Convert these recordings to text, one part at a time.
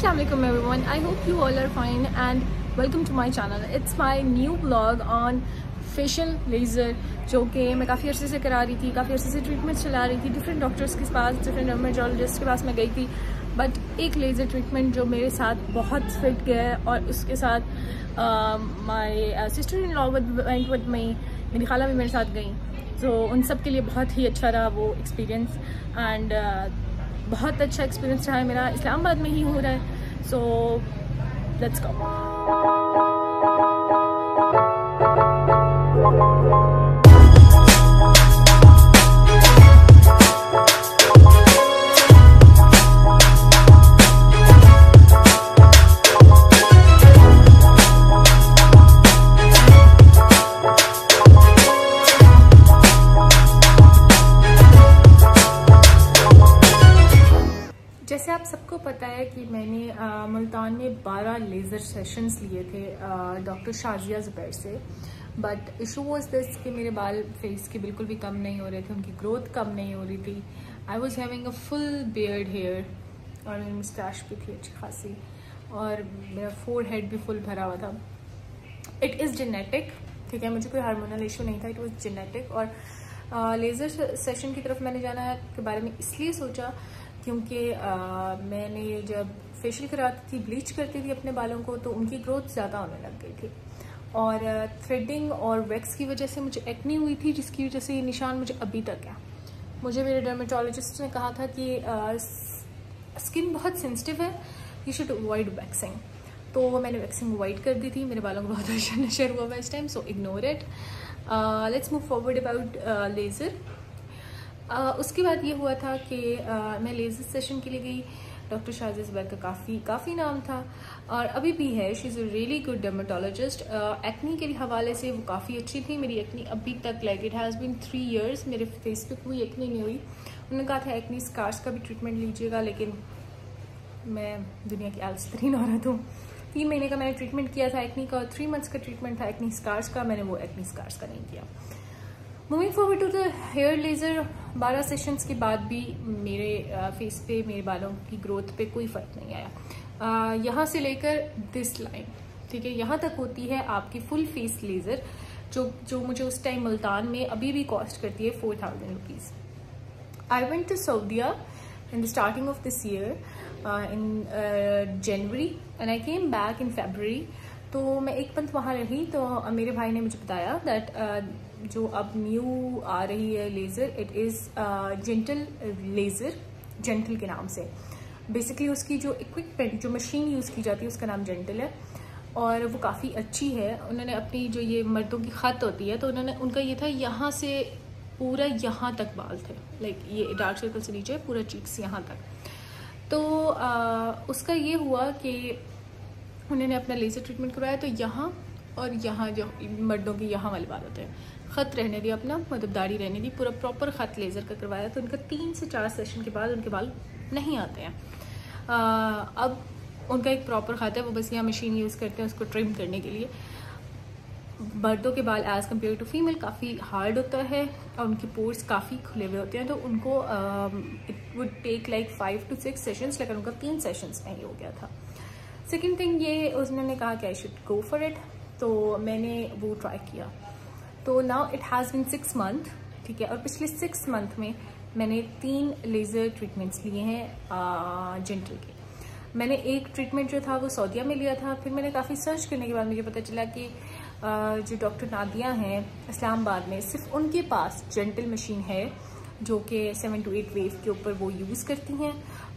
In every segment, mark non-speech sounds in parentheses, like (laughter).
Assalamualaikum everyone. I hope you all are fine and welcome to my channel. It's my new vlog on facial laser जो कि मैं काफ़ी अर्से से करा रही थी काफ़ी अर्से से ट्रीटमेंट चला रही थी डिफरेंट डॉक्टर्स के पास डिफरेंट डर्मेटोलॉजिस्ट के पास मैं गई थी बट एक लेज़र ट्रीटमेंट जो मेरे साथ बहुत फिट गया है और उसके साथ my sister in law went with my मेरी खाला भी मेरे साथ गई तो so, उन सब के लिए बहुत ही अच्छा रहा वो एक्सपीरियंस एंड बहुत अच्छा एक्सपीरियंस रहा है मेरा। इस्लामाबाद में ही हो रहा है। सो लेट्स गो सबको पता है कि मैंने आ, मुल्तान में 12 लेज़र सेशंस लिए थे डॉक्टर शाजिया ज़ुबैर से। बट इशू वॉज़ दिस कि मेरे बाल फेस के बिल्कुल भी कम नहीं हो रहे थे उनकी ग्रोथ कम नहीं हो रही थी। I was having a full beard hair और मेरी मिस्टैश भी थी अच्छी खासी। और मेरा फोर हेड भी फुल भरा हुआ था। इट इज़ जेनेटिक ठीक है मुझे कोई हार्मोनल इशू नहीं था इट वॉज़ जेनेटिक और लेज़र सेशन की तरफ़ मैंने जाना है के बारे में इसलिए सोचा क्योंकि मैंने जब फेशियल कराती थी ब्लीच करती थी अपने बालों को तो उनकी ग्रोथ ज़्यादा होने लग गई थी। और थ्रेडिंग और वैक्स की वजह से मुझे एक्नी हुई थी, जिसकी वजह से ये निशान मुझे अभी तक है। मुझे मेरे डर्मेटोलॉजिस्ट ने कहा था कि स्किन बहुत सेंसिटिव है यू शुड अवॉइड वैक्सिंग तो मैंने वैक्सिंग अवॉइड कर दी थी, मेरे बालों को बहुत (laughs) अच्छा नशर हुआ हुआ इस time so ignore it let's move forward about laser Uh, उसके बाद ये हुआ था कि uh, मैं लेज़र सेशन के लिए गई। डॉक्टर शाजिज बैग का काफ़ी काफ़ी नाम था। और अभी भी है। She is a really good dermatologist acne के हवाले से वो काफ़ी अच्छी थी। मेरी एक्नी अभी तक like it has been three years मेरे फेस पे कोई एक्नी नहीं हुई। उन्होंने कहा था एक्नी स्कार्स का भी ट्रीटमेंट लीजिएगा लेकिन मैं दुनिया की आलस्तरीन औरत हूँ। तीन महीने का मैंने ट्रीटमेंट किया था एक्नी का और थ्री मंथ्स का ट्रीटमेंट था एक्नी स्कार्स का। मैंने वो एक्नी स्कार्स का नहीं किया। Moving forward to the hair laser बारह सेशंस के बाद भी मेरे फेस पे, मेरे बालों की ग्रोथ पे कोई फ़र्क नहीं आया। यहाँ से लेकर दिस लाइन ठीक है? यहाँ तक होती है आपकी फुल फेस लेज़र जो जो मुझे उस टाइम मुल्तान में अभी भी कॉस्ट करती है four thousand rupees I went to Saudia in the starting of this year in January and I came back in February तो मैं एक पंथ वहाँ रही तो मेरे भाई ने मुझे बताया दैट जो अब न्यू आ रही है laser it is gentle laser gentle के नाम से। बेसिकली उसकी जो इक्विपमेंट जो मशीन यूज़ की जाती है उसका नाम जेंटल है। और वो काफ़ी अच्छी है। उन्होंने अपनी जो ये मर्दों की खत होती है तो उन्होंने उनका ये था यहाँ से पूरा यहाँ तक बाल थे। लाइक ये डार्क सर्कल से नीचे पूरा चीक्स यहाँ तक। तो आ, उसका ये हुआ कि उन्होंने अपना लेज़र ट्रीटमेंट करवाया तो यहाँ और यहाँ जो मर्दों के यहाँ वाले बाल होते हैं। ख़त रहने दिया अपना मतलब दाढ़ी रहने दी पूरा प्रॉपर ख़त लेज़र का करवाया। तो उनका तीन से चार सेशन के बाद उनके बाल नहीं आते हैं। आ, अब उनका एक प्रॉपर ख़त है वो बस यहाँ मशीन यूज़ करते हैं उसको ट्रिम करने के लिए। मर्दों के बाल एज़ कंपेयर टू फीमेल काफ़ी हार्ड होता है और उनके पोर्स काफ़ी खुले हुए होते हैं। तो उनको it would take like five to six sessions लेकिन उनका तीन सेशंस में ही गया था। सेकेंड थिंग ये उन्होंने कहा कि I should go for it तो मैंने वो ट्राई किया। तो now it has been six month ठीक है? और पिछले सिक्स मंथ में मैंने तीन लेज़र ट्रीटमेंट्स लिए हैं जेंटल के। मैंने एक ट्रीटमेंट जो था वो सऊदिया में लिया था। फिर मैंने काफ़ी सर्च करने के बाद मुझे पता चला कि जो डॉक्टर नादिया हैं, इस्लामाबाद में, सिर्फ़ उनके पास जेंटल मशीन है, जो कि सेवन टू एट वेव के ऊपर वो यूज़ करती हैं,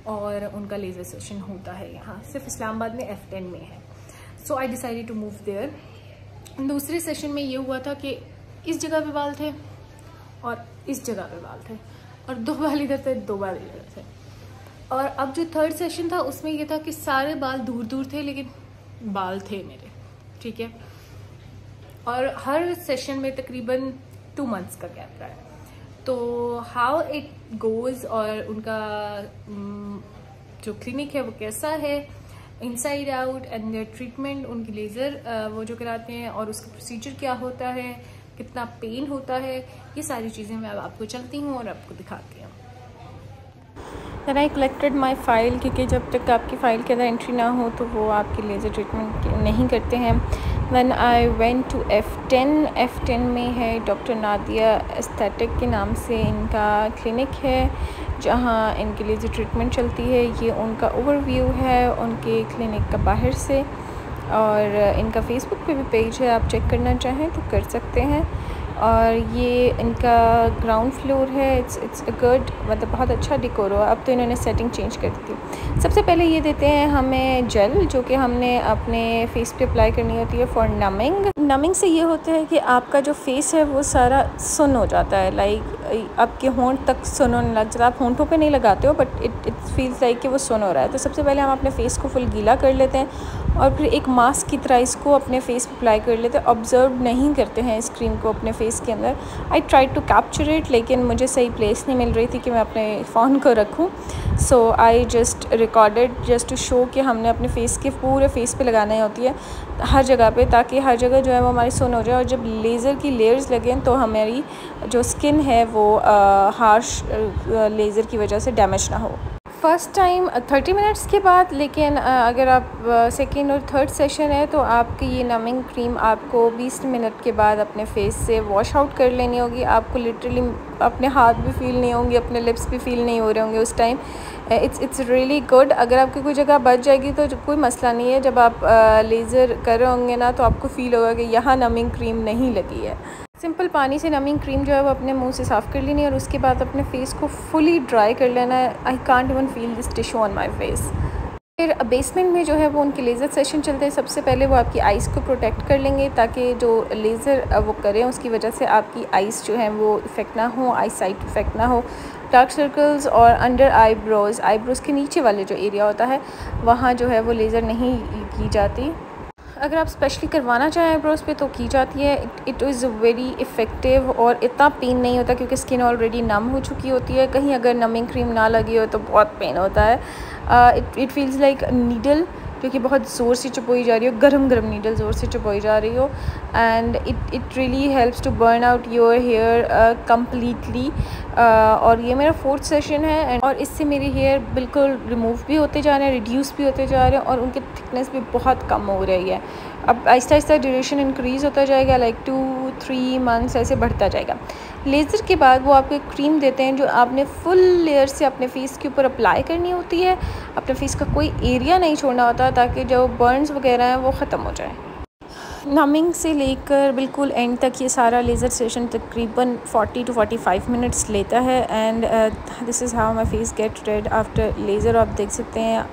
और उनका लेज़र सेशन होता है यहाँ। सिर्फ़ इस्लामाबाद में एफ़ टेन में है। So I decided to move there दूसरे सेशन में ये हुआ था कि इस जगह पे बाल थे और इस जगह पे बाल थे और दो बाल इधर थे, दो बाल इधर थे। और अब जो थर्ड सेशन था, उसमें ये था कि सारे बाल दूर दूर थे, लेकिन बाल थे मेरे, ठीक है? और हर सेशन में तकरीबन टू मंथ्स का गैप रहा है। तो हाउ इट गोज़ और उनका जो क्लिनिक है, वो कैसा है inside out and their treatment उनकी लेज़र वो जो कराते हैं और उसका प्रोसीजर क्या होता है, कितना पेन होता है, ये सारी चीज़ें मैं अब आपको चलती हूँ और आपको दिखाती हूँ। Then I collected my file क्योंकि जब तक आपकी फ़ाइल के अंदर एंट्री ना हो तो वो आपकी लेज़र ट्रीटमेंट नहीं करते हैं। Then I went to F ten F ten में है डॉक्टर नादिया एस्थेटिक के नाम से इनका क्लिनिक है, जहाँ इनके लिए जो ट्रीटमेंट चलती है, ये उनका ओवरव्यू है उनके क्लिनिक का बाहर से। और इनका फेसबुक पे भी पेज है, आप चेक करना चाहें तो कर सकते हैं। और ये इनका ग्राउंड फ्लोर है इट्स इट्स अ गुड मतलब बहुत अच्छा डिकोर हुआ। अब तो इन्होंने सेटिंग चेंज कर दी। थी सबसे पहले ये देते हैं हमें जेल जो कि हमने अपने फेस पे अप्लाई करनी होती है फॉर नमिंग नमिंग से ये होता है कि आपका जो फेस है, वो सारा सुन हो जाता है। लाइक आपके होंठ तक सुन होने लग जाता है। आप होंठों पर नहीं लगाते हो बट इट फील्स लाइक कि वो सुन हो रहा है। तो सबसे पहले हम अपने फेस को फुल गीला कर लेते हैं और फिर एक मास्क की तरह इसको अपने फेस पर अप्लाई कर लेते हैं। ऑब्ज़र्व नहीं करते हैं इस क्रीम को अपने फेस के अंदर। I try to capture it लेकिन मुझे सही प्लेस नहीं मिल रही थी कि मैं अपने फ़ोन को रखूँ। So I just recorded just to show कि हमने अपने फेस के पूरे फेस पे लगानी होती है हर जगह पे, ताकि हर जगह जो है वो हमारी सुन हो जाए। और जब लेज़र की लेयर्स लगें तो हमारी जो स्किन है वो हार्श लेज़र की वजह से डैमेज ना हो। फ़र्स्ट टाइम थर्टी मिनट्स के बाद, लेकिन अगर आप सेकेंड और थर्ड सेशन है तो आपकी ये नमिंग क्रीम आपको 20 मिनट के बाद अपने फेस से वॉश आउट कर लेनी होगी। आपको लिटरली अपने हाथ भी फील नहीं होंगे, अपने लिप्स भी फील नहीं हो रहे होंगे उस time it's it's really good अगर आपकी कोई जगह बच जाएगी तो कोई मसला नहीं है, जब आप लेज़र कर रहे होंगे ना तो आपको फ़ील होगा कि यहाँ नमिंग क्रीम नहीं लगी है। सिंपल पानी से नमिंग क्रीम जो है वो अपने मुँह से साफ़ कर लेनी है और उसके बाद अपने फेस को फुली ड्राई कर लेना है। I can't even feel this tissue on my face फिर बेसमेंट में जो है वो उनके लेज़र सेशन चलते हैं। सबसे पहले वो आपकी आइज़ को प्रोटेक्ट कर लेंगे ताकि जो लेज़र वो करें उसकी वजह से आपकी आइज़ जो है वो इफ़ेक्ट ना हो आई साइट इफ़ेक्ट ना हो। डार्क सर्कल्स और अंडर आईब्रोज़ आईब्रोज़ के नीचे वाले जो एरिया होता है, वहाँ जो है वो लेज़र नहीं की जाती। अगर आप स्पेशली करवाना चाहें आईब्रोज पे तो की जाती है। इट इज़ वेरी इफ़ेक्टिव और इतना पेन नहीं होता क्योंकि स्किन ऑलरेडी नम हो चुकी होती है। कहीं अगर नमिंग क्रीम ना लगी हो तो बहुत पेन होता है। It it feels like needle क्योंकि बहुत ज़ोर से चुपोई जा रही हो गर्म गर्म नीडल ज़ोर से चुपोई जा रही हो and it it really helps to burn out your hair completely और ये मेरा फोर्थ सेशन है एंड और इससे मेरे हेयर बिल्कुल रिमूव भी होते जा रहे हैं रिड्यूस भी होते जा रहे हैं, और उनकी थिकनेस भी बहुत कम हो रही है। अब आहिस्ता आहिस्ता ड्यूरेशन इंक्रीज़ होता जाएगा लाइक टू थ्री मंथ्स ऐसे बढ़ता जाएगा। लेज़र के बाद वो आपको एक क्रीम देते हैं जो आपने फुल लेयर से अपने फेस के ऊपर अप्लाई करनी होती है। अपने फेस का कोई एरिया नहीं छोड़ना होता ताकि जो बर्नस वगैरह हैं वो ख़त्म हो जाए। नमिंग से लेकर बिल्कुल एंड तक ये सारा लेज़र सेशन तकरीबन 40 टू 45 मिनट्स लेता है। And this is how my face get red after laser आप देख सकते हैं।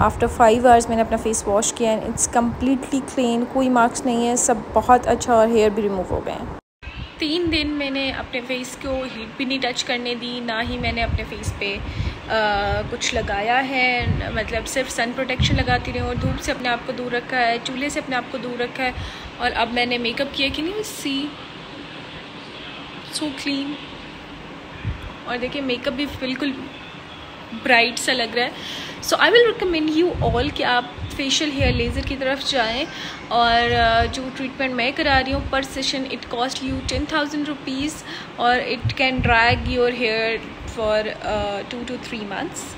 आफ्टर फाइव आवर्स मैंने अपना फेस वॉश किया एंड इट्स कम्प्लीटली क्लीन कोई मार्क्स नहीं है सब बहुत अच्छा और हेयर भी रिमूव हो गए हैं। तीन दिन मैंने अपने फेस को हीट भी नहीं टच करने दी ना ही मैंने अपने फेस पे आ, कुछ लगाया है मतलब सिर्फ़ सन प्रोटेक्शन लगाती रही और धूप से अपने आप को दूर रखा है चूल्हे से अपने आप को दूर रखा है और अब मैंने मेकअप किया कि नहीं सी सो क्लीन और देखिए मेकअप भी बिल्कुल ब्राइट सा लग रहा है। So I will recommend you all कि आप फेशियल हेयर लेज़र की तरफ़ जाएँ और जो ट्रीटमेंट मैं करा रही हूँ पर session it cost you ten thousand rupees और it can drag your hair for two two three months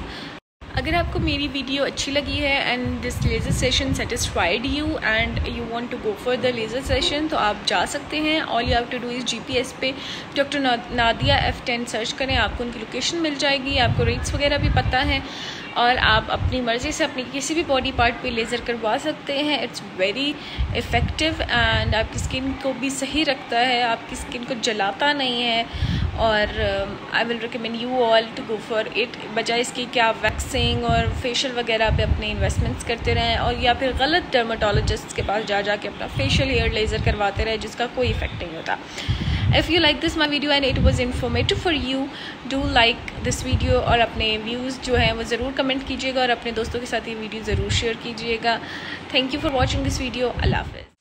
अगर आपको मेरी वीडियो अच्छी लगी है and this laser session satisfied you and you want to go for the laser session तो आप जा सकते हैं। All you have to do is GPS पे doctor Nadia F ten search करें, आपको उनकी लोकेशन मिल जाएगी। आपको रेट्स वगैरह भी पता है और आप अपनी मर्ज़ी से अपनी किसी भी बॉडी पार्ट पे लेज़र करवा सकते हैं। इट्स वेरी इफ़ेक्टिव एंड आपकी स्किन को भी सही रखता है। आपकी स्किन को जलाता नहीं है। और I will recommend you all to go for it बजाय इसकी कि आप वैक्सिंग और फेशियल वगैरह पे अपने इन्वेस्टमेंट्स करते रहें और या फिर गलत डर्माटोलॉजिस्ट के पास जा जा के अपना फेशियल हेयर लेज़र करवाते रहें, जिसका कोई इफ़ेक्ट नहीं होता। If you like this my video and it was informative for you, do like this video और अपने views जो हैं वो ज़रूर कमेंट कीजिएगा और अपने दोस्तों के साथ ये वीडियो ज़रूर शेयर कीजिएगा। Thank you for watching this video अल्लाह हाफिज़